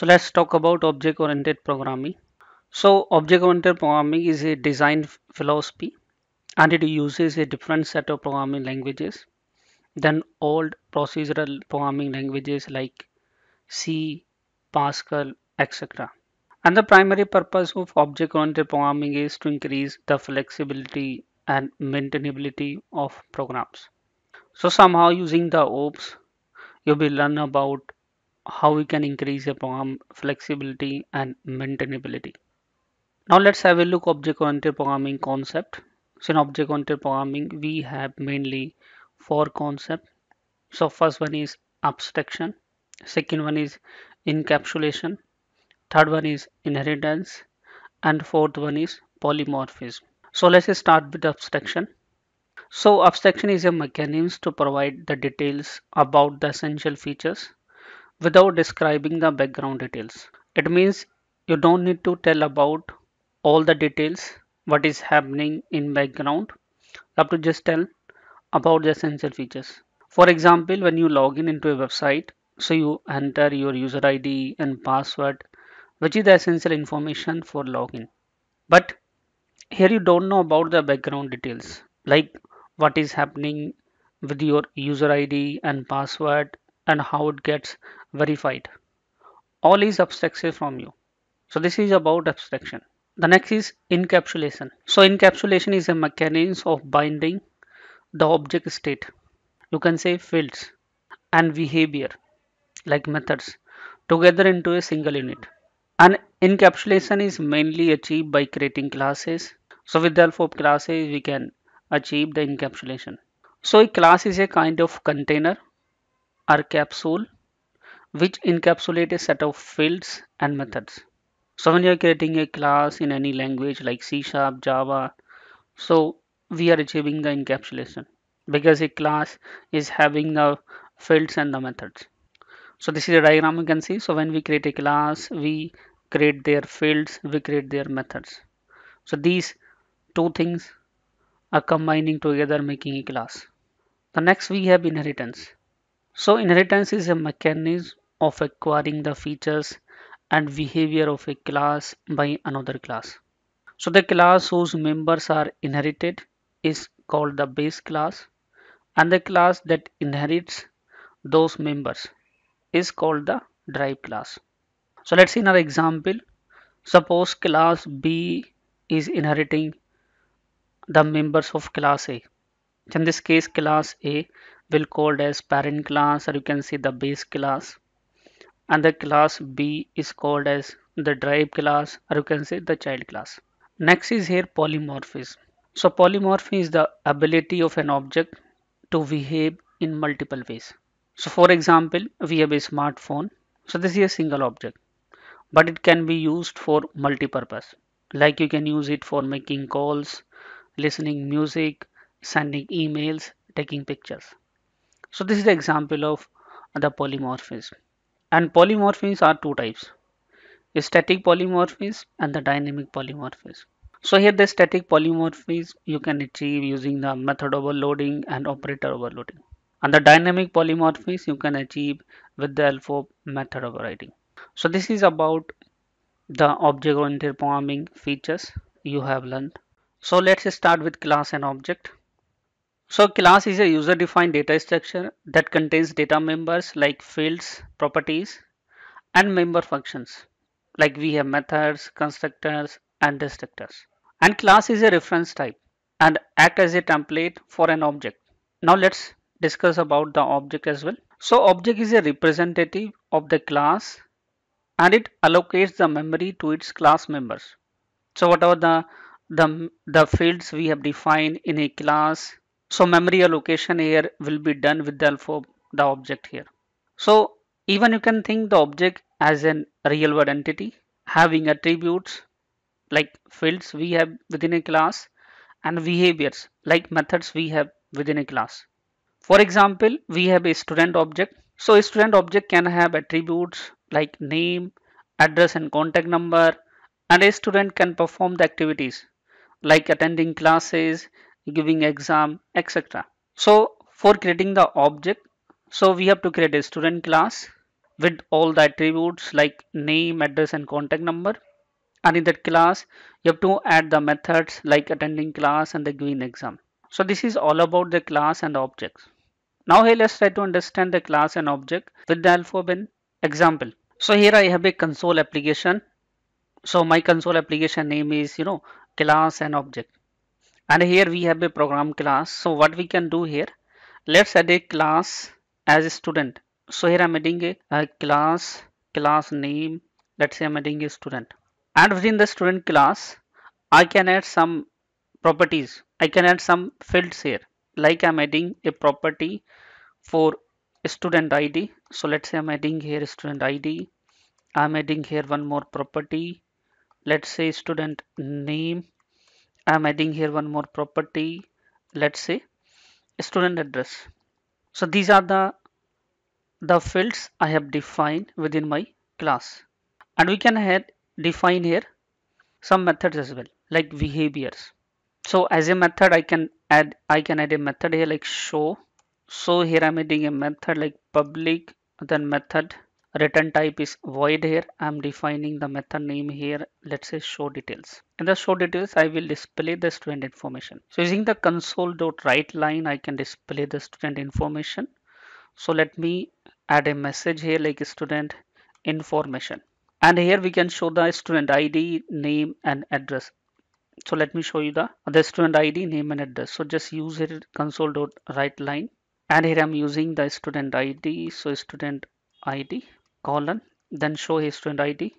So let's talk about object-oriented programming. So object-oriented programming is a design philosophy and it uses a different set of programming languages than old procedural programming languages like C, Pascal, etc. And the primary purpose of object-oriented programming is to increase the flexibility and maintainability of programs. So somehow using the OOPS, you will learn about how we can increase a program flexibility and maintainability. Now let's have a look object-oriented programming concept. So in object-oriented programming, we have mainly four concepts. So first one is abstraction, second one is encapsulation, third one is inheritance, and fourth one is polymorphism. So let's start with abstraction. So abstraction is a mechanism to provide the details about the essential features without describing the background details. It means you don't need to tell about all the details what is happening in background. You have to just tell about the essential features. For example, when you log in into a website, so you enter your user ID and password, which is the essential information for login. But here you don't know about the background details like what is happening with your user ID and password and how it gets verified. All is abstracted from you. So this is about abstraction. The next is encapsulation. So encapsulation is a mechanism of binding the object state. You can say fields and behavior like methods together into a single unit. And encapsulation is mainly achieved by creating classes. So with the help of classes, we can achieve the encapsulation. So a class is a kind of container or capsule which encapsulate a set of fields and methods. So when you're creating a class in any language like C Sharp, Java, so we are achieving the encapsulation because a class is having the fields and the methods. So this is a diagram you can see. So when we create a class, we create their fields, we create their methods. So these two things are combining together making a class. The next we have inheritance. So inheritance is a mechanism of acquiring the features and behavior of a class by another class. So the class whose members are inherited is called the base class and the class that inherits those members is called the derived class. So let's see another example. Suppose class B is inheriting the members of class A. In this case, class A will called as parent class or you can see the base class and the class B is called as the derived class or you can say the child class. Next is here polymorphism. So polymorphism is the ability of an object to behave in multiple ways. So for example, we have a smartphone. So this is a single object, but it can be used for multi-purpose. Like you can use it for making calls, listening music, sending emails, taking pictures. So this is the example of the polymorphism. And polymorphisms are two types, static polymorphism and the dynamic polymorphism. So here the static polymorphism you can achieve using the method overloading and operator overloading. And the dynamic polymorphism you can achieve with the of method overriding. So this is about the object-oriented programming features you have learned. So let's start with class and object. So class is a user-defined data structure that contains data members like fields, properties, and member functions. Like we have methods, constructors, and destructors. And class is a reference type and act as a template for an object. Now let's discuss about the object as well. So object is a representative of the class and it allocates the memory to its class members. So whatever the the, the fields we have defined in a class, so memory allocation here will be done with the the object here. So even you can think the object as an real world entity having attributes like fields we have within a class and behaviors like methods we have within a class. For example, we have a student object. So a student object can have attributes like name, address and contact number and a student can perform the activities like attending classes, giving exam, etc. So for creating the object, so we have to create a student class with all the attributes like name, address and contact number. And in that class, you have to add the methods like attending class and the giving exam. So this is all about the class and objects. Now here let's try to understand the class and object with the help example. So here I have a console application. So my console application name is, you know, class and object. And here we have a program class. So what we can do here, let's add a class as a student. So here I'm adding a, a class, class name. Let's say I'm adding a student. And within the student class, I can add some properties. I can add some fields here. Like I'm adding a property for student ID. So let's say I'm adding here student ID. I'm adding here one more property. Let's say student name. I'm adding here one more property. Let's say student address. So these are the the fields I have defined within my class. And we can add define here some methods as well like behaviors. So as a method I can add I can add a method here like show so here I'm adding a method like public then method return type is void here. I'm defining the method name here. Let's say show details. In the show details I will display the student information. So using the console dot write line I can display the student information. So let me add a message here like student information. And here we can show the student ID name and address. So let me show you the the student ID name and address. So just use it console dot write line. And here I'm using the student ID so student ID colon then show his student ID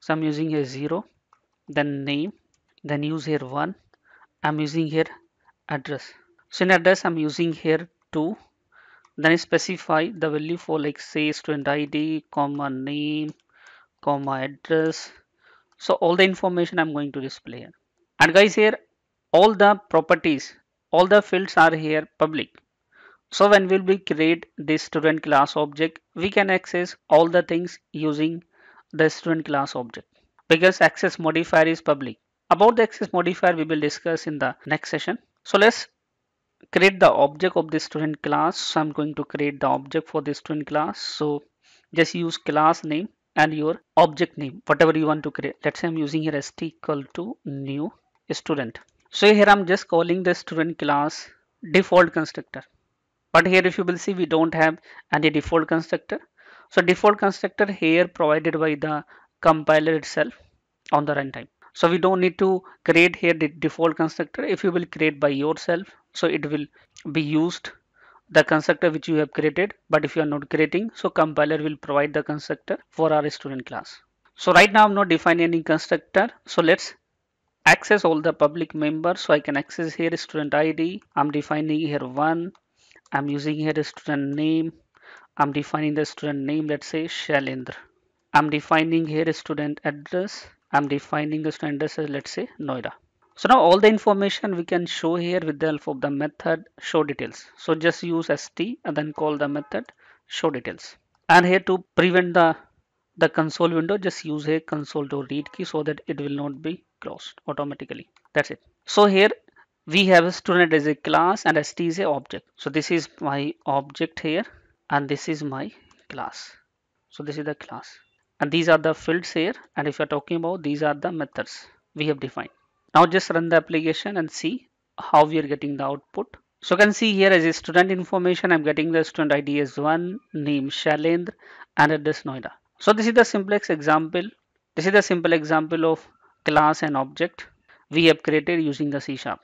so I'm using here 0 then name then use here 1 I'm using here address. So in address I'm using here 2 then I specify the value for like say student ID comma name comma address. So all the information I'm going to display here. And guys here all the properties all the fields are here public so when we'll be create this student class object, we can access all the things using the student class object because access modifier is public. About the access modifier, we will discuss in the next session. So let's create the object of the student class. So I'm going to create the object for the student class. So just use class name and your object name, whatever you want to create. Let's say I'm using here st equal to new student. So here I'm just calling the student class default constructor but here if you will see we don't have any default constructor. So default constructor here provided by the compiler itself on the runtime. So we don't need to create here the default constructor. If you will create by yourself so it will be used the constructor which you have created. But if you are not creating so compiler will provide the constructor for our student class. So right now i'm not defining any constructor. So let's access all the public members. So i can access here student id i'm defining here one I'm using here the student name. I'm defining the student name, let's say Shailendra. I'm defining here a student address. I'm defining the student address as let's say Noida. So now all the information we can show here with the help of the method show details. So just use st and then call the method show details. And here to prevent the the console window, just use a console to read key so that it will not be closed automatically. That's it. So here we have a student as a class and st is a object. So this is my object here and this is my class. So this is the class. And these are the fields here. And if you're talking about these are the methods we have defined. Now just run the application and see how we are getting the output. So you can see here as a student information i'm getting the student id as one name shailendra and address noida. So this is the simplest example. This is the simple example of class and object we have created using the c sharp